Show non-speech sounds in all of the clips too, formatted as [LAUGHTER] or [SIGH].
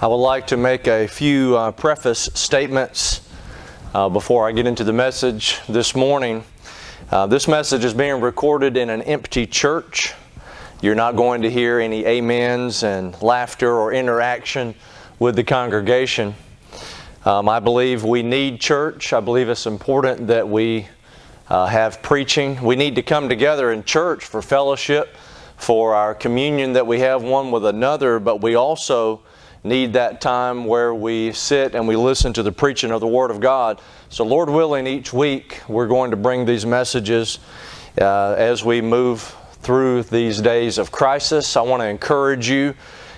I would like to make a few uh, preface statements uh, before I get into the message this morning. Uh, this message is being recorded in an empty church. You're not going to hear any amens and laughter or interaction with the congregation. Um, I believe we need church. I believe it's important that we uh, have preaching. We need to come together in church for fellowship, for our communion that we have one with another, but we also need that time where we sit and we listen to the preaching of the Word of God. So, Lord willing, each week we're going to bring these messages uh, as we move through these days of crisis. I want to encourage you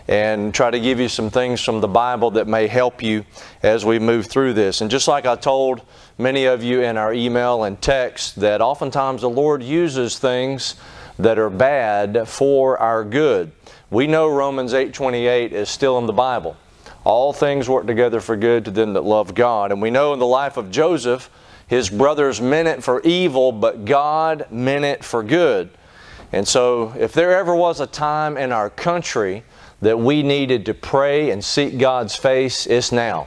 and try to give you some things from the Bible that may help you as we move through this. And just like I told many of you in our email and text, that oftentimes the Lord uses things that are bad for our good. We know Romans 8:28 is still in the Bible. All things work together for good to them that love God. And we know in the life of Joseph, his brothers meant it for evil, but God meant it for good. And so, if there ever was a time in our country that we needed to pray and seek God's face, it's now.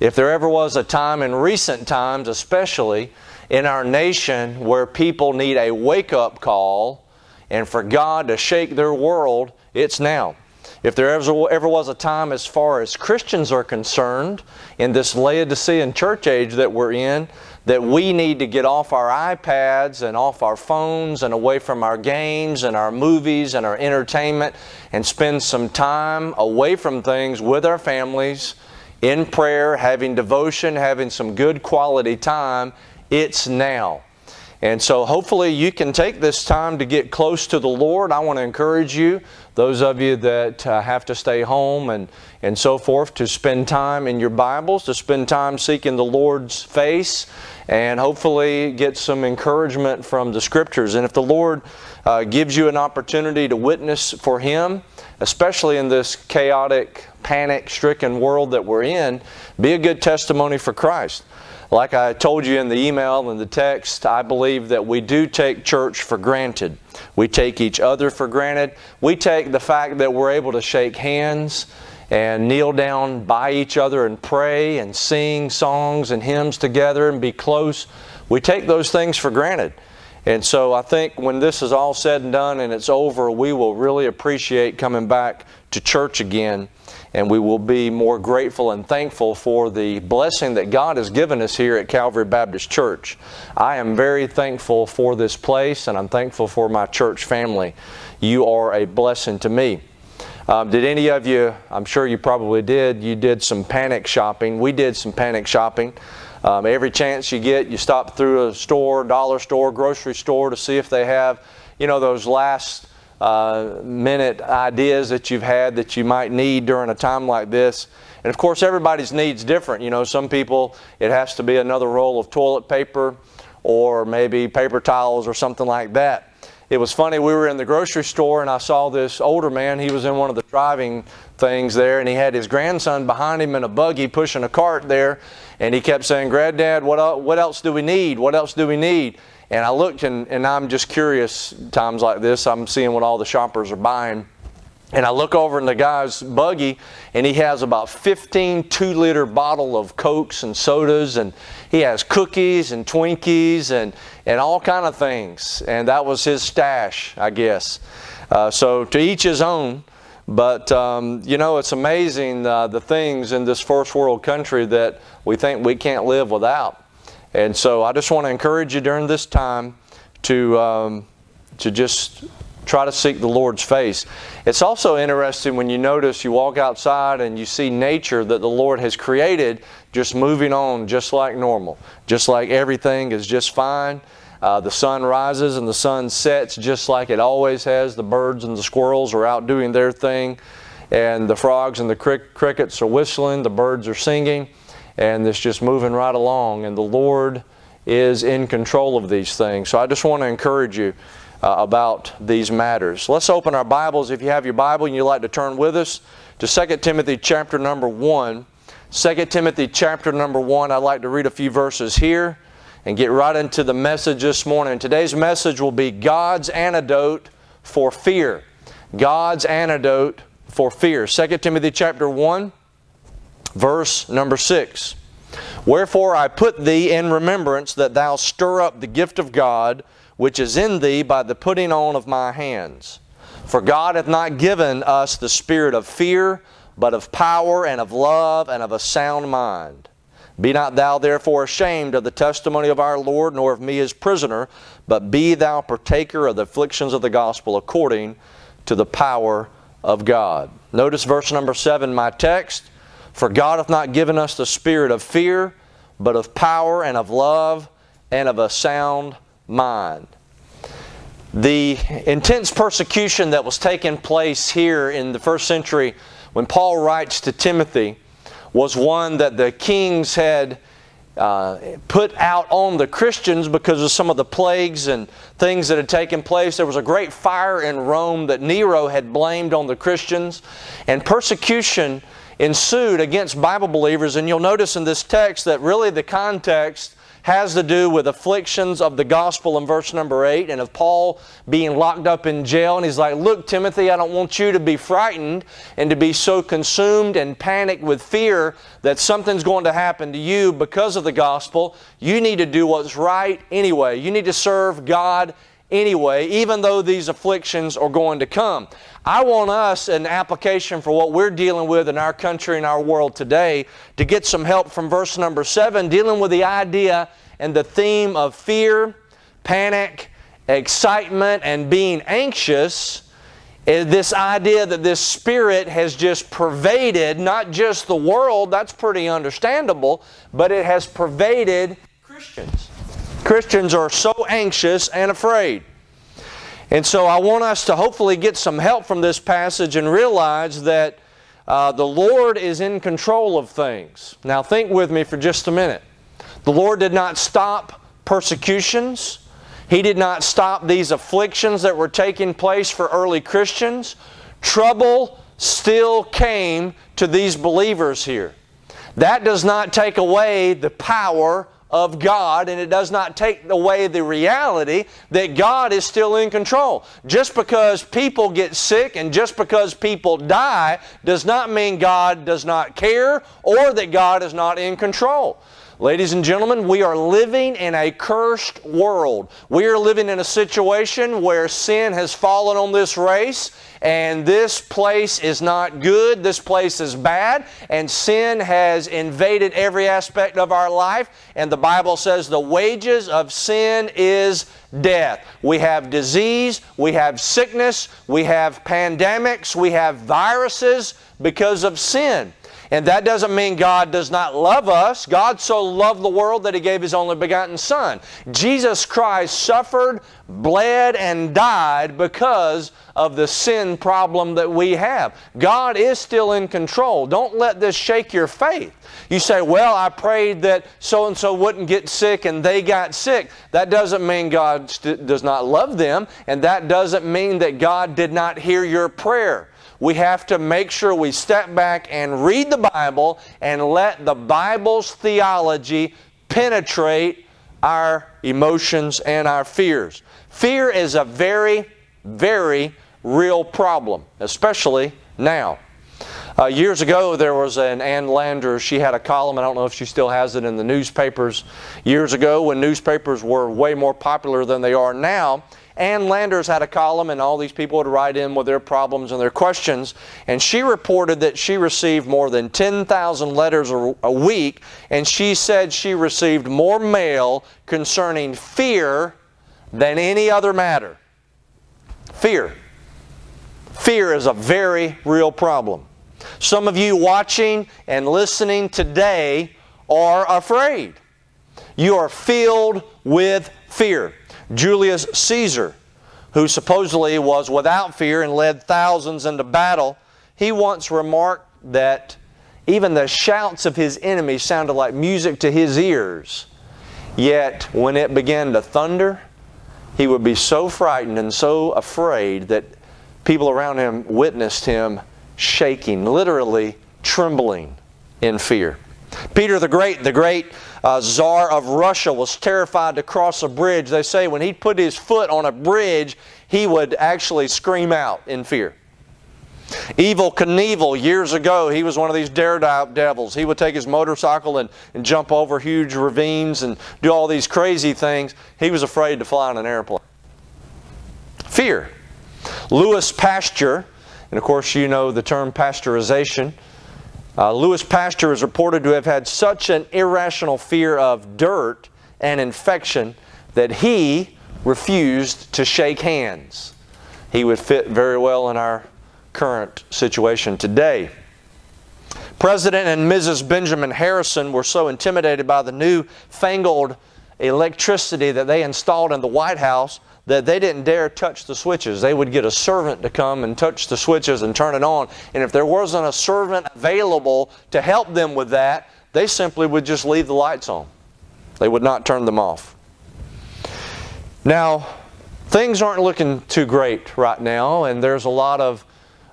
If there ever was a time in recent times, especially in our nation, where people need a wake up call and for God to shake their world, it's now. If there ever, ever was a time as far as Christians are concerned in this Laodicean church age that we're in, that we need to get off our iPads and off our phones and away from our games and our movies and our entertainment and spend some time away from things with our families in prayer, having devotion, having some good quality time, it's now. And so hopefully you can take this time to get close to the Lord. I want to encourage you, those of you that uh, have to stay home and, and so forth, to spend time in your Bibles, to spend time seeking the Lord's face, and hopefully get some encouragement from the Scriptures. And if the Lord uh, gives you an opportunity to witness for Him, especially in this chaotic, panic stricken world that we're in, be a good testimony for Christ. Like I told you in the email and the text, I believe that we do take church for granted. We take each other for granted. We take the fact that we're able to shake hands and kneel down by each other and pray and sing songs and hymns together and be close. We take those things for granted. And so I think when this is all said and done and it's over, we will really appreciate coming back to church again and we will be more grateful and thankful for the blessing that God has given us here at Calvary Baptist Church. I am very thankful for this place and I'm thankful for my church family. You are a blessing to me. Um, did any of you, I'm sure you probably did, you did some panic shopping. We did some panic shopping. Um, every chance you get, you stop through a store, dollar store, grocery store to see if they have, you know, those last uh, minute ideas that you've had that you might need during a time like this. And of course, everybody's needs different. You know, some people it has to be another roll of toilet paper or maybe paper towels or something like that. It was funny, we were in the grocery store and I saw this older man. He was in one of the driving things there and he had his grandson behind him in a buggy pushing a cart there. And he kept saying, Granddad, what, what else do we need? What else do we need? And I looked and, and I'm just curious times like this. I'm seeing what all the shoppers are buying. And I look over in the guy's buggy, and he has about 15 two-liter bottle of Cokes and sodas, and he has cookies and Twinkies and, and all kind of things. And that was his stash, I guess. Uh, so to each his own. But, um, you know, it's amazing uh, the things in this first world country that we think we can't live without. And so I just want to encourage you during this time to, um, to just try to seek the Lord's face. It's also interesting when you notice you walk outside and you see nature that the Lord has created just moving on just like normal, just like everything is just fine. Uh, the sun rises and the sun sets just like it always has. The birds and the squirrels are out doing their thing, and the frogs and the crick crickets are whistling, the birds are singing and it's just moving right along. And the Lord is in control of these things. So I just want to encourage you uh, about these matters. Let's open our Bibles. If you have your Bible and you'd like to turn with us to 2 Timothy chapter number 1. 2 Timothy chapter number 1, I'd like to read a few verses here and get right into the message this morning. Today's message will be God's antidote for fear. God's antidote for fear. 2 Timothy chapter 1 Verse number 6 Wherefore I put thee in remembrance that thou stir up the gift of God which is in thee by the putting on of my hands. For God hath not given us the spirit of fear, but of power and of love and of a sound mind. Be not thou therefore ashamed of the testimony of our Lord, nor of me as prisoner, but be thou partaker of the afflictions of the gospel according to the power of God. Notice verse number 7, my text. For God hath not given us the spirit of fear, but of power and of love and of a sound mind. The intense persecution that was taking place here in the first century when Paul writes to Timothy was one that the kings had uh, put out on the Christians because of some of the plagues and things that had taken place. There was a great fire in Rome that Nero had blamed on the Christians, and persecution ensued against Bible believers. And you'll notice in this text that really the context has to do with afflictions of the gospel in verse number 8 and of Paul being locked up in jail. And he's like, Look, Timothy, I don't want you to be frightened and to be so consumed and panicked with fear that something's going to happen to you because of the gospel. You need to do what's right anyway. You need to serve God anyway, even though these afflictions are going to come. I want us, an application for what we're dealing with in our country and our world today, to get some help from verse number 7, dealing with the idea and the theme of fear, panic, excitement, and being anxious. This idea that this spirit has just pervaded not just the world, that's pretty understandable, but it has pervaded Christians. Christians are so anxious and afraid. And so I want us to hopefully get some help from this passage and realize that uh, the Lord is in control of things. Now, think with me for just a minute. The Lord did not stop persecutions, He did not stop these afflictions that were taking place for early Christians. Trouble still came to these believers here. That does not take away the power of God, and it does not take away the reality that God is still in control. Just because people get sick and just because people die does not mean God does not care or that God is not in control. Ladies and gentlemen, we are living in a cursed world. We are living in a situation where sin has fallen on this race and this place is not good, this place is bad, and sin has invaded every aspect of our life. And the Bible says the wages of sin is death. We have disease, we have sickness, we have pandemics, we have viruses because of sin. And that doesn't mean God does not love us. God so loved the world that He gave His only begotten Son. Jesus Christ suffered, bled, and died because of the sin problem that we have. God is still in control. Don't let this shake your faith. You say, Well, I prayed that so and so wouldn't get sick and they got sick. That doesn't mean God does not love them, and that doesn't mean that God did not hear your prayer we have to make sure we step back and read the Bible and let the Bible's theology penetrate our emotions and our fears. Fear is a very, very real problem, especially now. Uh, years ago, there was an Ann Landers. She had a column. I don't know if she still has it in the newspapers. Years ago, when newspapers were way more popular than they are now, Ann Landers had a column, and all these people would write in with their problems and their questions. And she reported that she received more than 10,000 letters a week, and she said she received more mail concerning fear than any other matter. Fear. Fear is a very real problem. Some of you watching and listening today are afraid. You are filled with fear. Julius Caesar, who supposedly was without fear and led thousands into battle, he once remarked that even the shouts of his enemies sounded like music to his ears. Yet, when it began to thunder, he would be so frightened and so afraid that people around him witnessed him shaking, literally trembling in fear. Peter the Great, the great uh, Tsar of Russia, was terrified to cross a bridge. They say when he put his foot on a bridge, he would actually scream out in fear. Evel Knievel, years ago, he was one of these daredevils. He would take his motorcycle and, and jump over huge ravines and do all these crazy things. He was afraid to fly in an airplane. Fear. Louis Pasteur, and of course you know the term pasteurization. Uh, Louis Pasteur is reported to have had such an irrational fear of dirt and infection that he refused to shake hands. He would fit very well in our current situation today. President and Mrs. Benjamin Harrison were so intimidated by the new fangled electricity that they installed in the White House that they didn't dare touch the switches. They would get a servant to come and touch the switches and turn it on. And if there wasn't a servant available to help them with that, they simply would just leave the lights on. They would not turn them off. Now, things aren't looking too great right now, and there's a lot of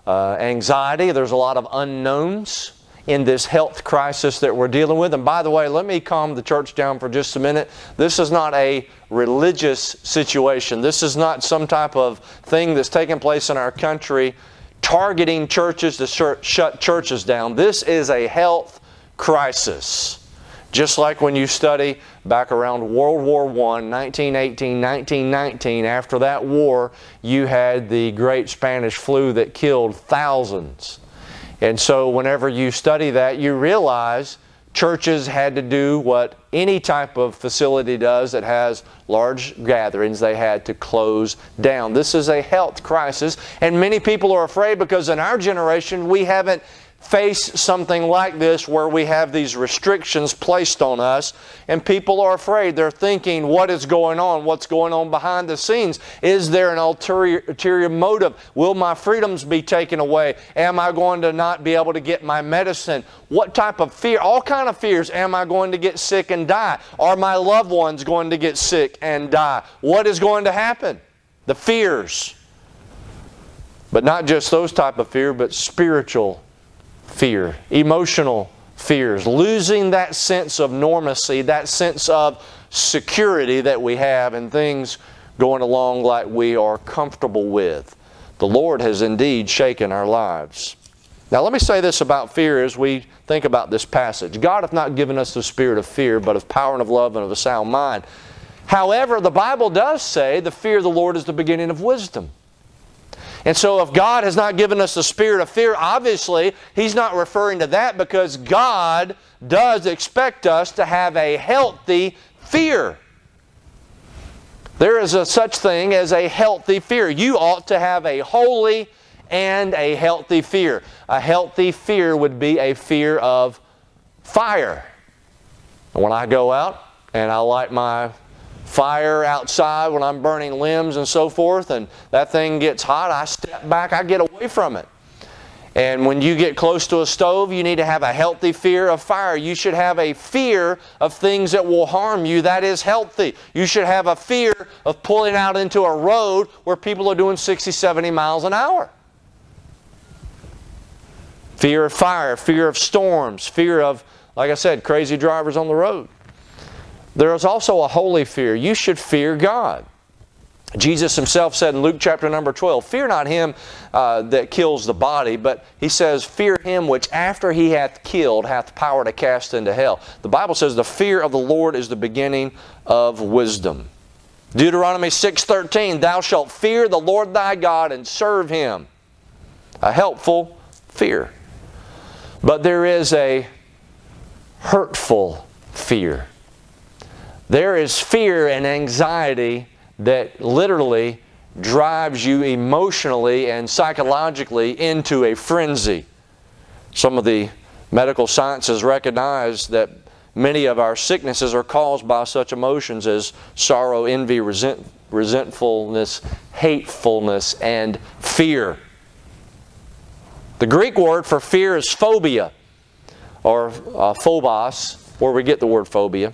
uh, anxiety, there's a lot of unknowns in this health crisis that we're dealing with. And by the way, let me calm the church down for just a minute. This is not a religious situation. This is not some type of thing that's taking place in our country targeting churches to shut churches down. This is a health crisis. Just like when you study back around World War I, 1918, 1919, after that war, you had the great Spanish flu that killed thousands. And so, whenever you study that, you realize churches had to do what any type of facility does that has large gatherings, they had to close down. This is a health crisis, and many people are afraid because in our generation we haven't face something like this where we have these restrictions placed on us and people are afraid. They're thinking, what is going on? What's going on behind the scenes? Is there an ulterior, ulterior motive? Will my freedoms be taken away? Am I going to not be able to get my medicine? What type of fear? All kind of fears. Am I going to get sick and die? Are my loved ones going to get sick and die? What is going to happen? The fears. But not just those type of fear, but spiritual fear, emotional fears, losing that sense of normacy, that sense of security that we have, and things going along like we are comfortable with. The Lord has indeed shaken our lives. Now, let me say this about fear as we think about this passage. God hath not given us the spirit of fear, but of power and of love and of a sound mind. However, the Bible does say the fear of the Lord is the beginning of wisdom. And so, if God has not given us the spirit of fear, obviously, He's not referring to that because God does expect us to have a healthy fear. There is a such thing as a healthy fear. You ought to have a holy and a healthy fear. A healthy fear would be a fear of fire. When I go out and I light my fire outside when I'm burning limbs and so forth, and that thing gets hot, I step back, I get away from it. And when you get close to a stove, you need to have a healthy fear of fire. You should have a fear of things that will harm you. That is healthy. You should have a fear of pulling out into a road where people are doing 60, 70 miles an hour. Fear of fire, fear of storms, fear of, like I said, crazy drivers on the road. There is also a holy fear. You should fear God. Jesus himself said in Luke chapter number 12, Fear not him uh, that kills the body, but he says, Fear him which after he hath killed hath power to cast into hell. The Bible says the fear of the Lord is the beginning of wisdom. Deuteronomy 6.13, Thou shalt fear the Lord thy God and serve him. A helpful fear. But there is a hurtful fear. There is fear and anxiety that literally drives you emotionally and psychologically into a frenzy. Some of the medical sciences recognize that many of our sicknesses are caused by such emotions as sorrow, envy, resent, resentfulness, hatefulness, and fear. The Greek word for fear is phobia, or uh, phobos, where we get the word phobia.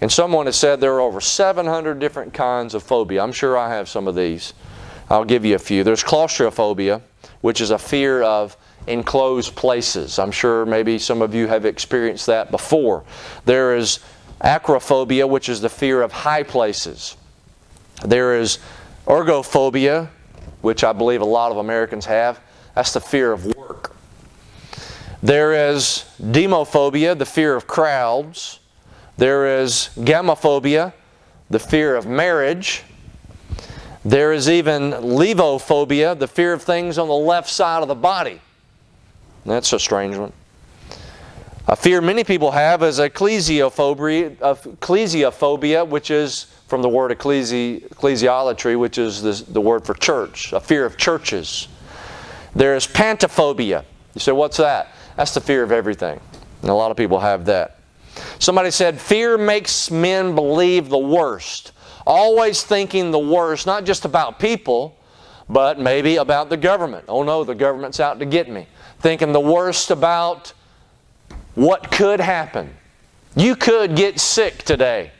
And someone has said there are over 700 different kinds of phobia. I'm sure I have some of these. I'll give you a few. There's claustrophobia, which is a fear of enclosed places. I'm sure maybe some of you have experienced that before. There is acrophobia, which is the fear of high places. There is ergophobia, which I believe a lot of Americans have. That's the fear of work. There is demophobia, the fear of crowds. There is gamophobia, the fear of marriage. There is even levophobia, the fear of things on the left side of the body. That's a strange one. A fear many people have is ecclesiophobia, ecclesiophobia which is from the word ecclesi, ecclesiolatry, which is the, the word for church, a fear of churches. There is pantophobia. You say, what's that? That's the fear of everything. And a lot of people have that. Somebody said, fear makes men believe the worst. Always thinking the worst, not just about people, but maybe about the government. Oh no, the government's out to get me. Thinking the worst about what could happen. You could get sick today.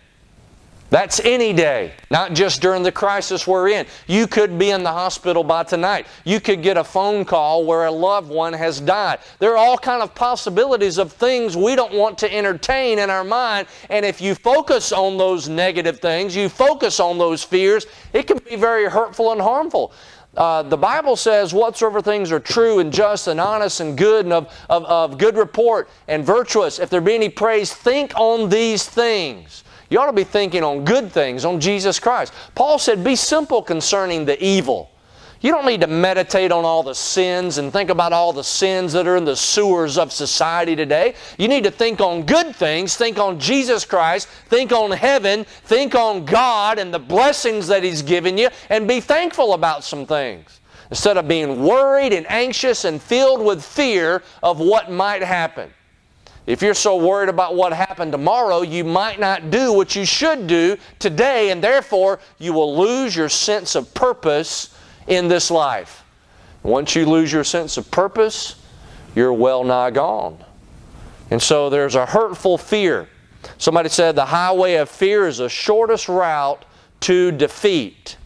That's any day, not just during the crisis we're in. You could be in the hospital by tonight. You could get a phone call where a loved one has died. There are all kind of possibilities of things we don't want to entertain in our mind. And if you focus on those negative things, you focus on those fears, it can be very hurtful and harmful. Uh, the Bible says, whatsoever things are true and just and honest and good and of, of, of good report and virtuous, if there be any praise, think on these things. You ought to be thinking on good things, on Jesus Christ. Paul said, Be simple concerning the evil. You don't need to meditate on all the sins and think about all the sins that are in the sewers of society today. You need to think on good things, think on Jesus Christ, think on heaven, think on God and the blessings that He's given you, and be thankful about some things. Instead of being worried and anxious and filled with fear of what might happen. If you're so worried about what happened tomorrow, you might not do what you should do today, and therefore you will lose your sense of purpose in this life. Once you lose your sense of purpose, you're well nigh gone. And so there's a hurtful fear. Somebody said the highway of fear is the shortest route to defeat.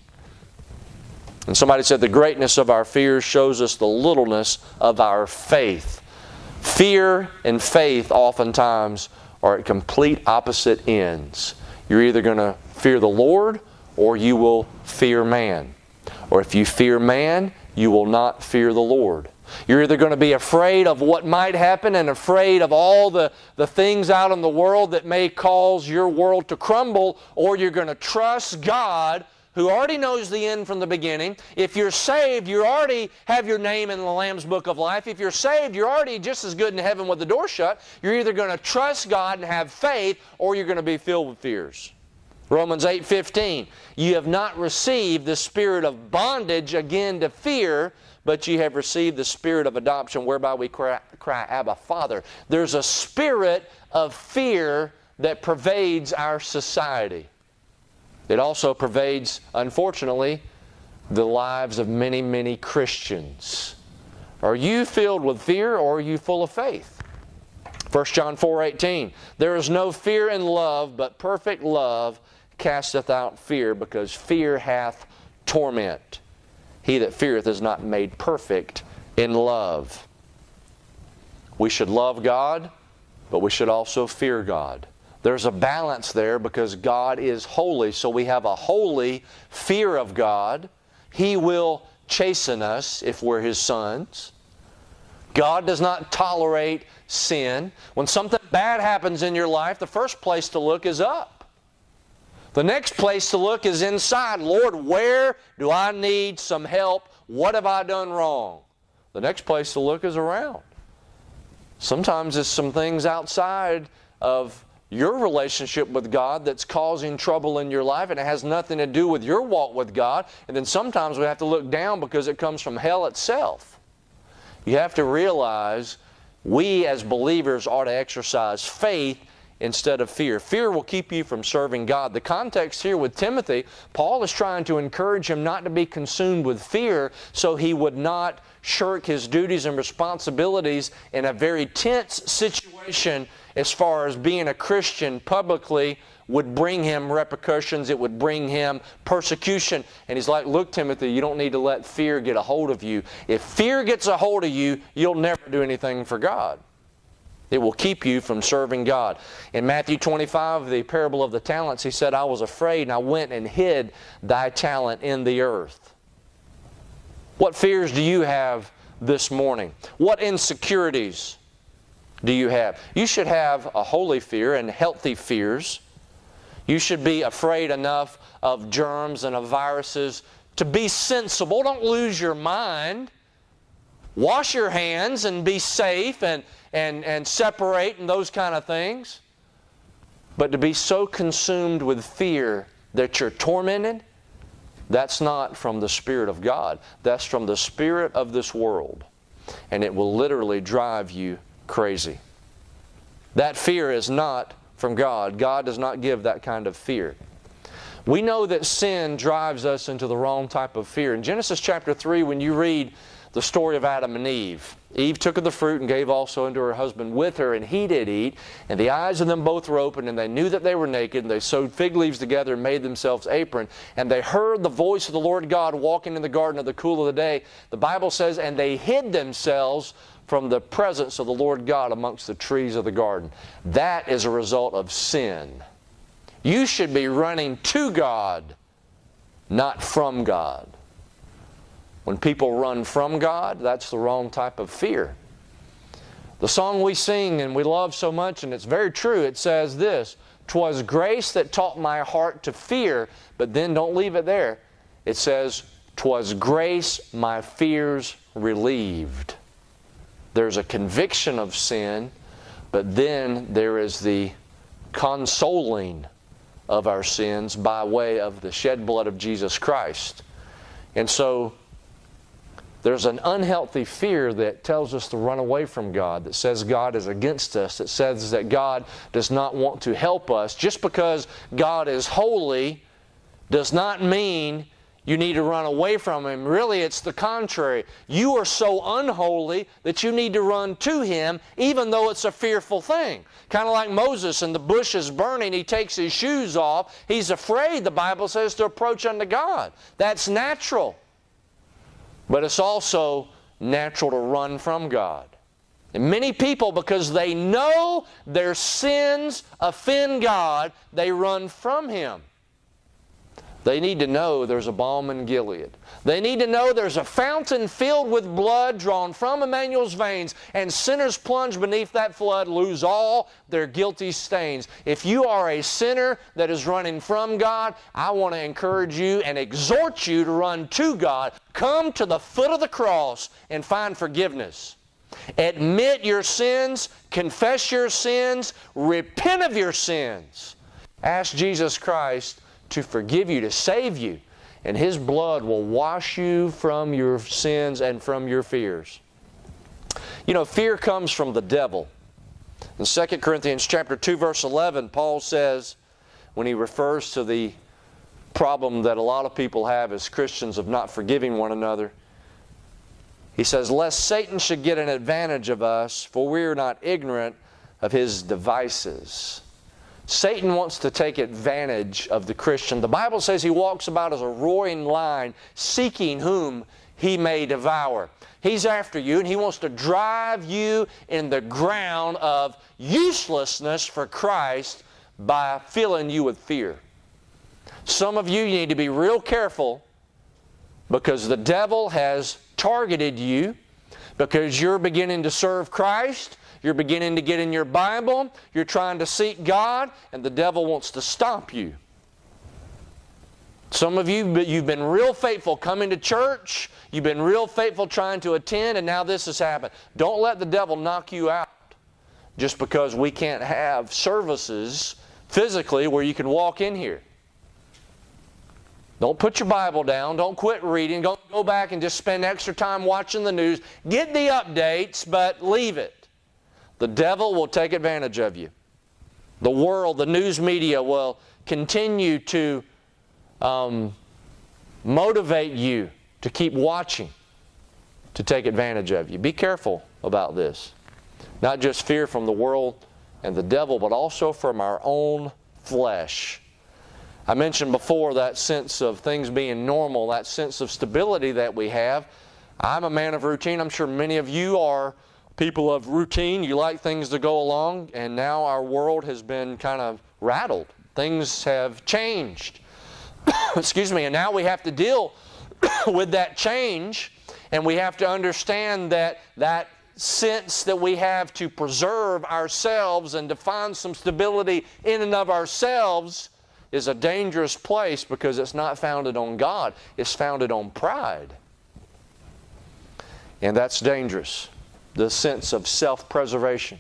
And somebody said the greatness of our fears shows us the littleness of our faith. Fear and faith oftentimes are at complete opposite ends. You're either going to fear the Lord or you will fear man. Or if you fear man, you will not fear the Lord. You're either going to be afraid of what might happen and afraid of all the, the things out in the world that may cause your world to crumble, or you're going to trust God who already knows the end from the beginning. If you're saved, you already have your name in the Lamb's Book of Life. If you're saved, you're already just as good in heaven with the door shut. You're either going to trust God and have faith, or you're going to be filled with fears. Romans 8:15 You have not received the spirit of bondage again to fear but you have received the spirit of adoption whereby we cry, cry Abba Father there's a spirit of fear that pervades our society it also pervades, unfortunately, the lives of many, many Christians. Are you filled with fear or are you full of faith? 1 John 4:18 There is no fear in love, but perfect love casteth out fear, because fear hath torment. He that feareth is not made perfect in love. We should love God, but we should also fear God. There's a balance there because God is holy. So we have a holy fear of God. He will chasten us if we're His sons. God does not tolerate sin. When something bad happens in your life, the first place to look is up. The next place to look is inside. Lord, where do I need some help? What have I done wrong? The next place to look is around. Sometimes it's some things outside of your relationship with God that's causing trouble in your life, and it has nothing to do with your walk with God. And then sometimes we have to look down because it comes from hell itself. You have to realize we as believers ought to exercise faith instead of fear. Fear will keep you from serving God. The context here with Timothy, Paul is trying to encourage him not to be consumed with fear so he would not shirk his duties and responsibilities in a very tense situation as far as being a Christian publicly would bring him repercussions, it would bring him persecution. And he's like, Look, Timothy, you don't need to let fear get a hold of you. If fear gets a hold of you, you'll never do anything for God. It will keep you from serving God. In Matthew 25, the parable of the talents, he said, I was afraid and I went and hid thy talent in the earth. What fears do you have this morning? What insecurities do you have? You should have a holy fear and healthy fears. You should be afraid enough of germs and of viruses to be sensible. Don't lose your mind. Wash your hands and be safe and, and, and separate and those kind of things. But to be so consumed with fear that you're tormented, that's not from the Spirit of God. That's from the Spirit of this world. And it will literally drive you crazy. That fear is not from God. God does not give that kind of fear. We know that sin drives us into the wrong type of fear. In Genesis chapter 3, when you read the story of Adam and Eve. Eve took of the fruit and gave also unto her husband with her, and he did eat. And the eyes of them both were opened, and they knew that they were naked. And they sewed fig leaves together and made themselves apron. And they heard the voice of the Lord God walking in the garden of the cool of the day. The Bible says, and they hid themselves from the presence of the Lord God amongst the trees of the garden. That is a result of sin. You should be running to God, not from God. When people run from God, that's the wrong type of fear. The song we sing and we love so much, and it's very true, it says this Twas grace that taught my heart to fear, but then don't leave it there. It says, Twas grace my fears relieved. There's a conviction of sin, but then there is the consoling of our sins by way of the shed blood of Jesus Christ. And so there's an unhealthy fear that tells us to run away from God, that says God is against us, that says that God does not want to help us. Just because God is holy does not mean you need to run away from Him. Really, it's the contrary. You are so unholy that you need to run to Him, even though it's a fearful thing. Kind of like Moses and the bush is burning, he takes his shoes off. He's afraid, the Bible says, to approach unto God. That's natural. But it's also natural to run from God. And many people, because they know their sins offend God, they run from Him. They need to know there's a balm in Gilead. They need to know there's a fountain filled with blood drawn from Emmanuel's veins, and sinners plunge beneath that flood lose all their guilty stains. If you are a sinner that is running from God, I want to encourage you and exhort you to run to God. Come to the foot of the cross and find forgiveness. Admit your sins, confess your sins, repent of your sins. Ask Jesus Christ to forgive you, to save you. And His blood will wash you from your sins and from your fears. You know, fear comes from the devil. In 2 Corinthians chapter 2 verse 11, Paul says when he refers to the problem that a lot of people have as Christians of not forgiving one another, he says, Lest Satan should get an advantage of us, for we are not ignorant of his devices. Satan wants to take advantage of the Christian. The Bible says he walks about as a roaring lion, seeking whom he may devour. He's after you and he wants to drive you in the ground of uselessness for Christ by filling you with fear. Some of you need to be real careful because the devil has targeted you because you're beginning to serve Christ you're beginning to get in your Bible. You're trying to seek God, and the devil wants to stop you. Some of you, you've been real faithful coming to church. You've been real faithful trying to attend, and now this has happened. Don't let the devil knock you out just because we can't have services physically where you can walk in here. Don't put your Bible down. Don't quit reading. Don't go back and just spend extra time watching the news. Get the updates, but leave it. The devil will take advantage of you. The world, the news media will continue to um, motivate you to keep watching to take advantage of you. Be careful about this. Not just fear from the world and the devil, but also from our own flesh. I mentioned before that sense of things being normal, that sense of stability that we have. I'm a man of routine. I'm sure many of you are people of routine. You like things to go along, and now our world has been kind of rattled. Things have changed. [COUGHS] Excuse me, and now we have to deal [COUGHS] with that change And we have to understand that that sense that we have to preserve ourselves and to find some stability in and of ourselves is a dangerous place because it's not founded on God, it's founded on pride. And that's dangerous. The sense of self preservation,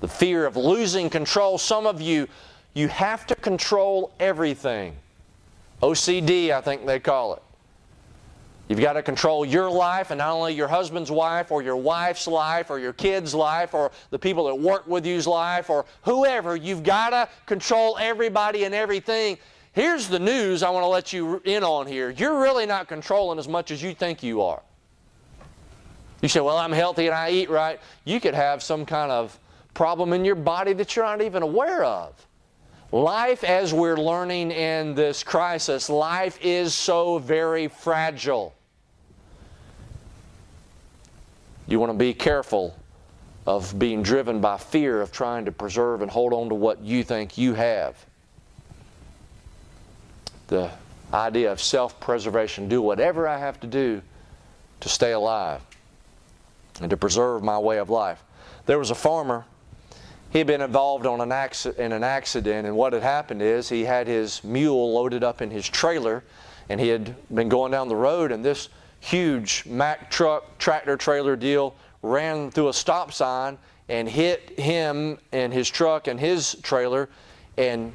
the fear of losing control. Some of you, you have to control everything. OCD, I think they call it. You've got to control your life and not only your husband's wife or your wife's life or your kid's life or the people that work with you's life or whoever. You've got to control everybody and everything. Here's the news I want to let you in on here. You're really not controlling as much as you think you are. You say, Well, I'm healthy and I eat right. You could have some kind of problem in your body that you're not even aware of. Life, as we're learning in this crisis, life is so very fragile. You want to be careful of being driven by fear of trying to preserve and hold on to what you think you have. The idea of self preservation do whatever I have to do to stay alive and to preserve my way of life. There was a farmer, he had been involved on an in an accident, and what had happened is he had his mule loaded up in his trailer, and he had been going down the road, and this huge Mack truck, tractor trailer deal ran through a stop sign and hit him and his truck and his trailer and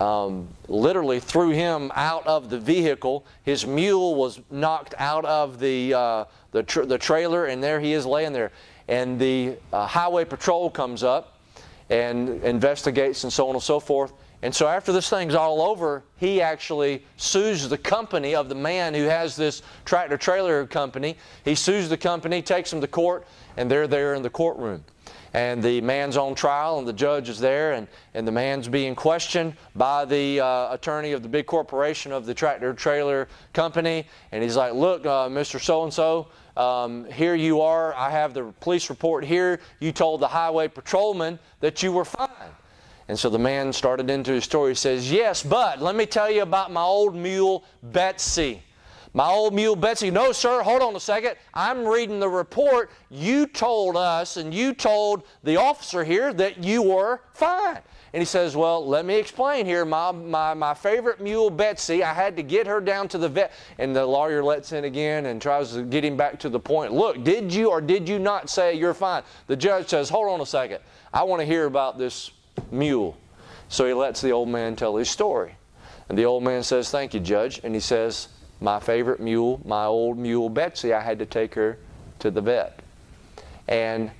um, literally threw him out of the vehicle. His mule was knocked out of the, uh, the, the, trailer, and there he is laying there. And the uh, highway patrol comes up and investigates and so on and so forth. And so after this thing's all over, he actually sues the company of the man who has this tractor trailer company. He sues the company, takes them to court, and they're there in the courtroom. And the man's on trial, and the judge is there, and, and the man's being questioned by the uh, attorney of the big corporation of the tractor trailer company. And he's like, Look, uh, Mr. So and so, here you are. I have the police report here. You told the highway patrolman that you were fine. And so the man started into his story. He says, Yes, but let me tell you about my old mule, Betsy. My old mule, Betsy. No, sir, hold on a second. I'm reading the report. You told us and you told the officer here that you were fine. And he says, Well, let me explain here. My, my, my favorite mule, Betsy, I had to get her down to the vet. And the lawyer lets in again and tries to get him back to the point. Look, did you or did you not say you're fine? The judge says, Hold on a second. I want to hear about this mule. So he lets the old man tell his story. And the old man says, Thank you, Judge. And he says, My favorite mule, my old mule Betsy, I had to take her to the vet. And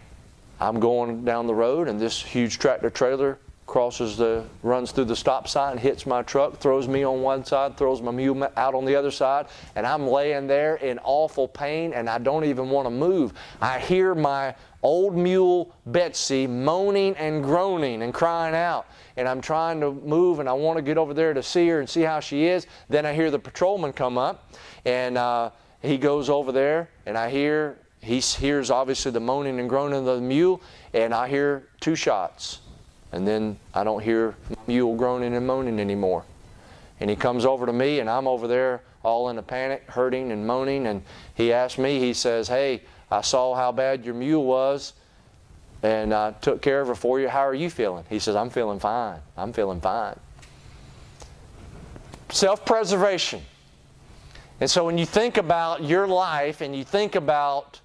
I'm going down the road, and this huge tractor trailer crosses the runs through the stop sign hits my truck throws me on one side throws my mule out on the other side and i'm laying there in awful pain and i don't even want to move i hear my old mule betsy moaning and groaning and crying out and i'm trying to move and i want to get over there to see her and see how she is then i hear the patrolman come up and uh, he goes over there and i hear he hears obviously the moaning and groaning of the mule and i hear two shots and then I don't hear mule groaning and moaning anymore. And he comes over to me, and I'm over there all in a panic, hurting and moaning. And he asks me, he says, Hey, I saw how bad your mule was, and I took care of her for you. How are you feeling? He says, I'm feeling fine. I'm feeling fine. Self preservation. And so when you think about your life and you think about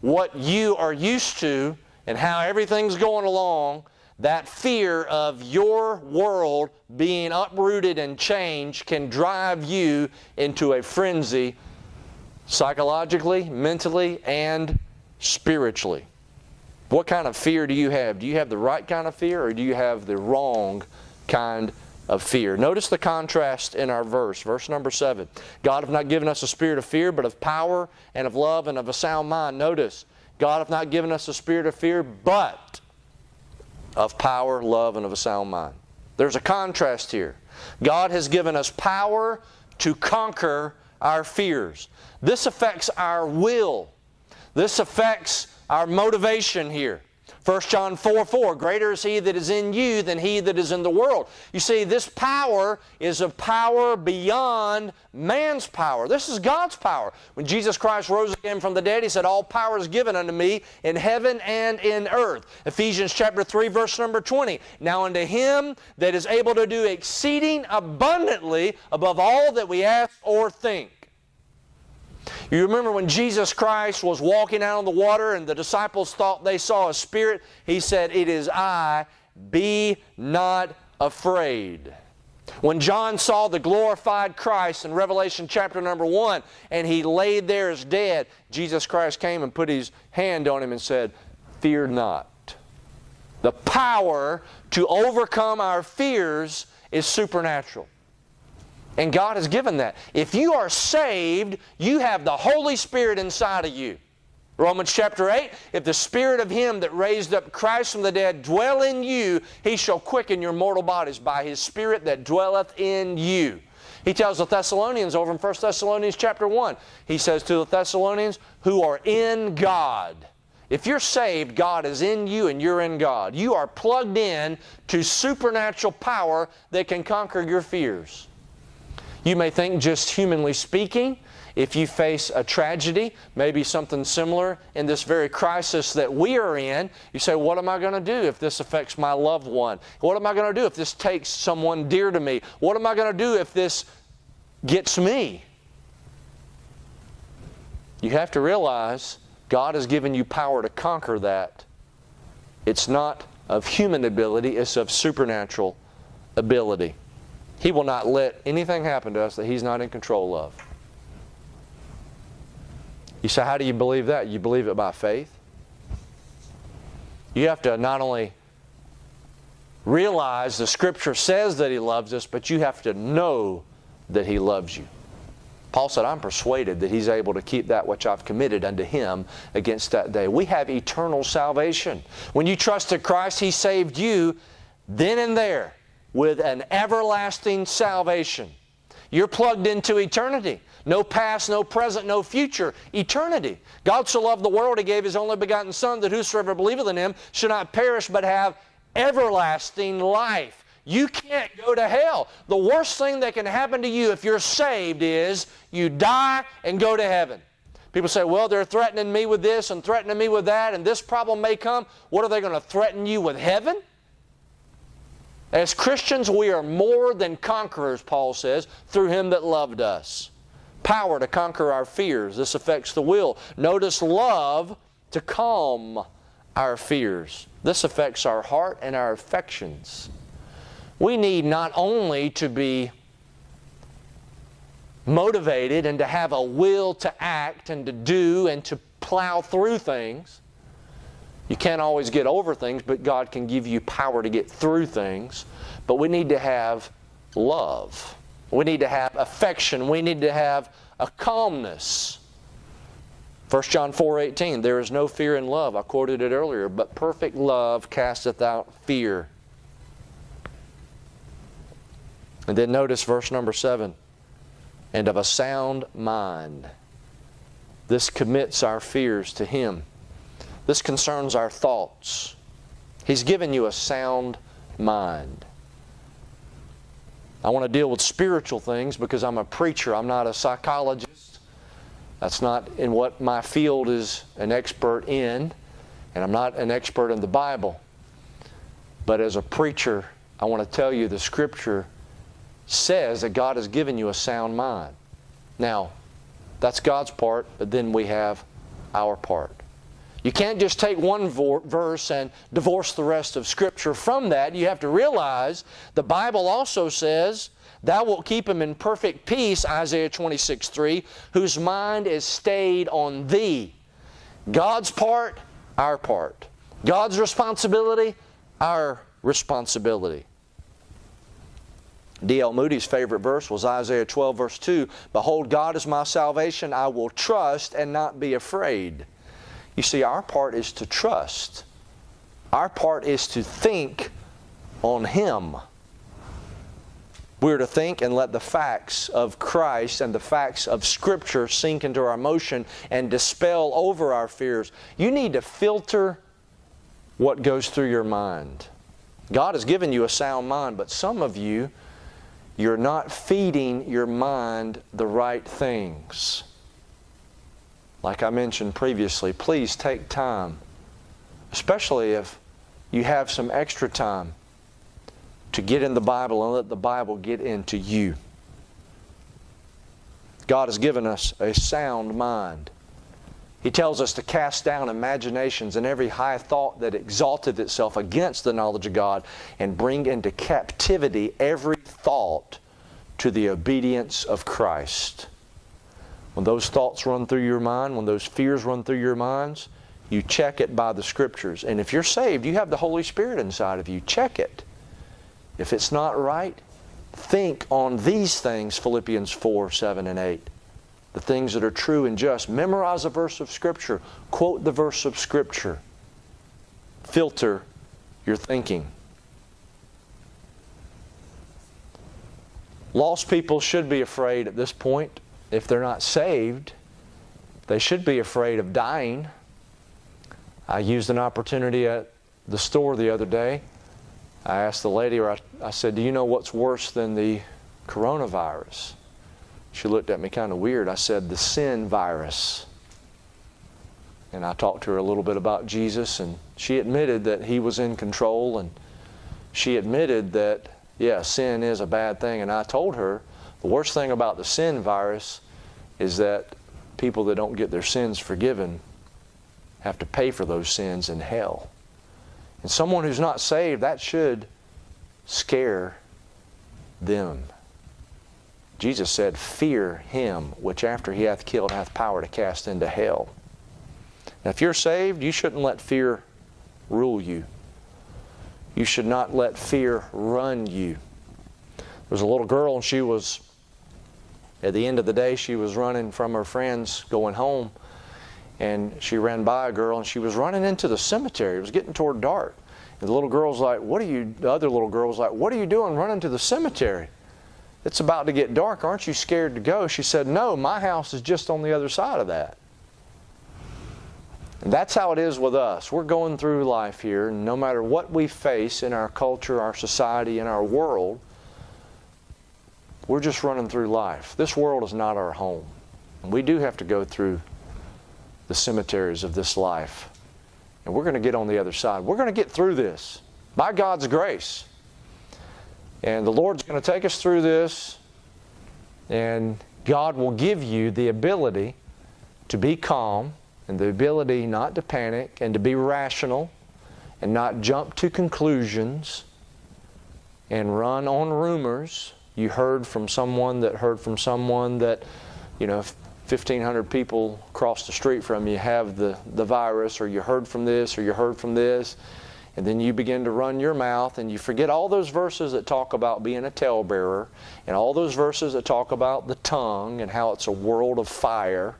what you are used to and how everything's going along, that fear of your world being uprooted and changed can drive you into a frenzy psychologically, mentally, and spiritually. What kind of fear do you have? Do you have the right kind of fear or do you have the wrong kind of fear? Notice the contrast in our verse, verse number 7. God hath not given us a spirit of fear, but of power and of love and of a sound mind. Notice, God hath not given us a spirit of fear, but of power, love, and of a sound mind. There's a contrast here. God has given us power to conquer our fears. This affects our will. This affects our motivation here. 1 John 4 4, greater is he that is in you than he that is in the world. You see, this power is a power beyond man's power. This is God's power. When Jesus Christ rose again from the dead, he said, All power is given unto me in heaven and in earth. Ephesians chapter 3, verse number 20. Now unto him that is able to do exceeding abundantly above all that we ask or think you remember when Jesus Christ was walking out on the water and the disciples thought they saw a spirit? He said, It is I, be not afraid. When John saw the glorified Christ in Revelation chapter number 1 and he laid there as dead, Jesus Christ came and put his hand on him and said, Fear not. The power to overcome our fears is supernatural. And God has given that. If you are saved, you have the Holy Spirit inside of you. Romans chapter 8, if the Spirit of Him that raised up Christ from the dead dwell in you, He shall quicken your mortal bodies by His Spirit that dwelleth in you. He tells the Thessalonians over in 1 Thessalonians chapter 1, he says to the Thessalonians, who are in God. If you're saved, God is in you and you're in God. You are plugged in to supernatural power that can conquer your fears. You may think, just humanly speaking, if you face a tragedy, maybe something similar in this very crisis that we are in, you say, What am I going to do if this affects my loved one? What am I going to do if this takes someone dear to me? What am I going to do if this gets me? You have to realize God has given you power to conquer that. It's not of human ability, it's of supernatural ability. He will not let anything happen to us that He's not in control of. You say, how do you believe that? You believe it by faith. You have to not only realize the Scripture says that He loves us, but you have to know that He loves you. Paul said, I'm persuaded that He's able to keep that which I've committed unto Him against that day. We have eternal salvation. When you trusted Christ, He saved you then and there with an everlasting salvation. You're plugged into eternity. No past, no present, no future. Eternity. God so loved the world, He gave His only begotten Son, that whosoever believeth in Him should not perish, but have everlasting life. You can't go to hell. The worst thing that can happen to you if you're saved is you die and go to heaven. People say, well, they're threatening me with this and threatening me with that, and this problem may come. What are they going to threaten you with heaven? As Christians, we are more than conquerors, Paul says, through Him that loved us. Power to conquer our fears. This affects the will. Notice love to calm our fears. This affects our heart and our affections. We need not only to be motivated and to have a will to act and to do and to plow through things, you can't always get over things, but God can give you power to get through things. But we need to have love. We need to have affection. We need to have a calmness. 1 John 4:18 There is no fear in love. I quoted it earlier, but perfect love casteth out fear. And then notice verse number 7 and of a sound mind. This commits our fears to him. This concerns our thoughts. He's given you a sound mind. I want to deal with spiritual things because I'm a preacher. I'm not a psychologist. That's not in what my field is an expert in, and I'm not an expert in the Bible. But as a preacher, I want to tell you the Scripture says that God has given you a sound mind. Now, that's God's part, but then we have our part. You can't just take one verse and divorce the rest of Scripture from that. You have to realize the Bible also says, Thou wilt keep him in perfect peace, Isaiah 26 3, whose mind is stayed on thee. God's part, our part. God's responsibility, our responsibility. D.L. Moody's favorite verse was Isaiah 12, verse 2 Behold, God is my salvation. I will trust and not be afraid. You see, our part is to trust. Our part is to think on Him. We're to think and let the facts of Christ and the facts of Scripture sink into our emotion and dispel over our fears. You need to filter what goes through your mind. God has given you a sound mind, but some of you, you're not feeding your mind the right things. Like I mentioned previously, please take time, especially if you have some extra time, to get in the Bible and let the Bible get into you. God has given us a sound mind. He tells us to cast down imaginations and every high thought that exalteth itself against the knowledge of God and bring into captivity every thought to the obedience of Christ. When those thoughts run through your mind, when those fears run through your minds, you check it by the Scriptures. And if you're saved, you have the Holy Spirit inside of you. Check it. If it's not right, think on these things, Philippians 4, 7, and 8 the things that are true and just. Memorize a verse of Scripture. Quote the verse of Scripture. Filter your thinking. Lost people should be afraid at this point. If they're not saved, they should be afraid of dying. I used an opportunity at the store the other day. I asked the lady, or I, I said, Do you know what's worse than the coronavirus? She looked at me kind of weird. I said, The sin virus. And I talked to her a little bit about Jesus, and she admitted that He was in control, and she admitted that, yeah, sin is a bad thing. And I told her the worst thing about the sin virus is that people that don't get their sins forgiven have to pay for those sins in hell. And someone who's not saved, that should scare them. Jesus said, Fear him which after he hath killed hath power to cast into hell. Now, if you're saved, you shouldn't let fear rule you. You should not let fear run you. There was a little girl, and she was, at the end of the day, she was running from her friends going home. And she ran by a girl, and she was running into the cemetery. It was getting toward dark. And the little girl's like, What are you, the other little girl's like, What are you doing running to the cemetery? It's about to get dark. Aren't you scared to go? She said, No, my house is just on the other side of that. And that's how it is with us. We're going through life here, and no matter what we face in our culture, our society, in our world, we're just running through life. This world is not our home. We do have to go through the cemeteries of this life. And we're going to get on the other side. We're going to get through this by God's grace. And the Lord's going to take us through this, and God will give you the ability to be calm and the ability not to panic and to be rational and not jump to conclusions and run on rumors. You heard from someone that heard from someone that, you know, 1,500 people across the street from you have the, the virus, or you heard from this, or you heard from this and then you begin to run your mouth and you forget all those verses that talk about being a talebearer and all those verses that talk about the tongue and how it's a world of fire.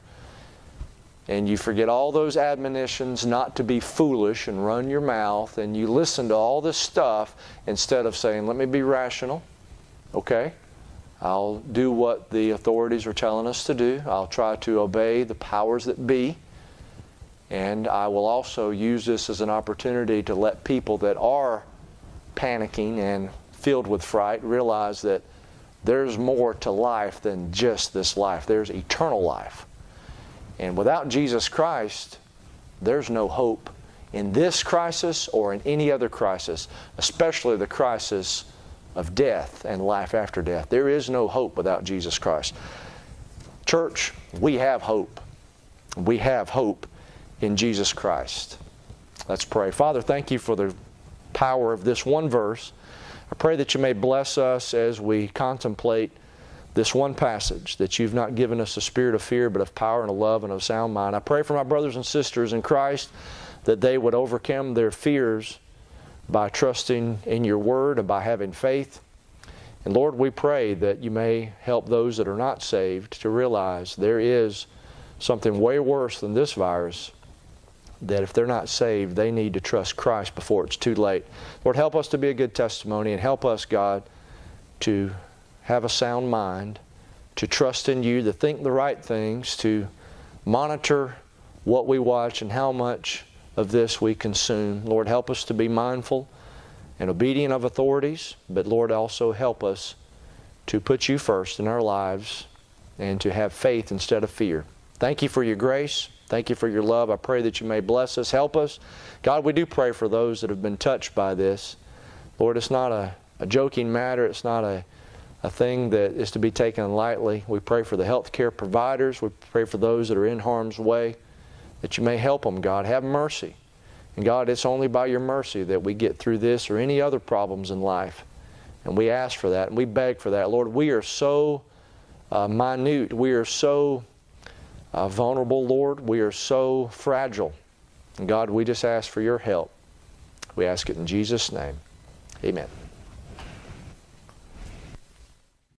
And you forget all those admonitions not to be foolish and run your mouth and you listen to all this stuff instead of saying, let me be rational. Okay? I'll do what the authorities are telling us to do. I'll try to obey the powers that be. And I will also use this as an opportunity to let people that are panicking and filled with fright realize that there's more to life than just this life. There's eternal life. And without Jesus Christ, there's no hope in this crisis or in any other crisis, especially the crisis of death and life after death. There is no hope without Jesus Christ. Church, we have hope. We have hope in Jesus Christ. Let's pray. Father, thank you for the power of this one verse. I pray that you may bless us as we contemplate this one passage, that you've not given us a spirit of fear, but of power and of love and of sound mind. I pray for my brothers and sisters in Christ that they would overcome their fears by trusting in your word and by having faith. And Lord, we pray that you may help those that are not saved to realize there is something way worse than this virus that if they're not saved, they need to trust Christ before it's too late. Lord, help us to be a good testimony and help us, God, to have a sound mind, to trust in you, to think the right things, to monitor what we watch and how much of this we consume. Lord, help us to be mindful and obedient of authorities, but Lord, also help us to put you first in our lives and to have faith instead of fear. Thank you for your grace. Thank you for your love. I pray that you may bless us, help us. God, we do pray for those that have been touched by this. Lord, it's not a, a joking matter. It's not a, a thing that is to be taken lightly. We pray for the health care providers. We pray for those that are in harm's way, that you may help them, God. Have mercy. And God, it's only by your mercy that we get through this or any other problems in life. And we ask for that and we beg for that. Lord, we are so uh, minute. We are so uh, vulnerable, Lord. We are so fragile. And God, we just ask for your help. We ask it in Jesus' name. Amen.